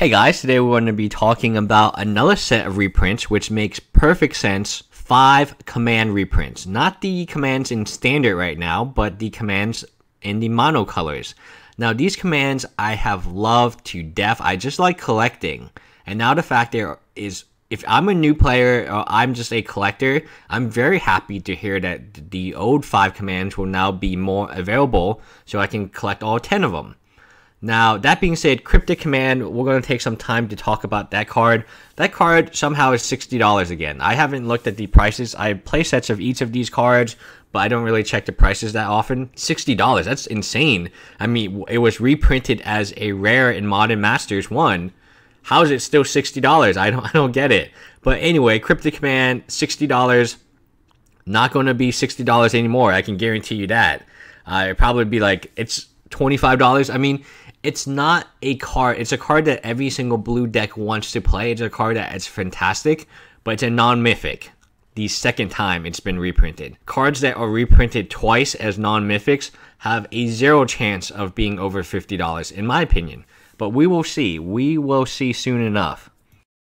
Hey guys, today we're going to be talking about another set of reprints which makes perfect sense. Five command reprints. Not the commands in standard right now, but the commands in the mono colors. Now, these commands I have loved to death. I just like collecting. And now the fact there is, if I'm a new player or I'm just a collector, I'm very happy to hear that the old five commands will now be more available so I can collect all 10 of them. Now, that being said, Cryptic Command, we're going to take some time to talk about that card. That card somehow is $60 again. I haven't looked at the prices. I play sets of each of these cards, but I don't really check the prices that often. $60, that's insane. I mean, it was reprinted as a rare in Modern Masters 1. How is it still $60? I don't I don't get it. But anyway, Cryptic Command, $60. Not going to be $60 anymore. I can guarantee you that. Uh, it'd probably be like, it's $25. I mean, it's not a card. It's a card that every single blue deck wants to play. It's a card that is fantastic, but it's a non-mythic. The second time it's been reprinted. Cards that are reprinted twice as non-mythics have a zero chance of being over $50 in my opinion. But we will see. We will see soon enough.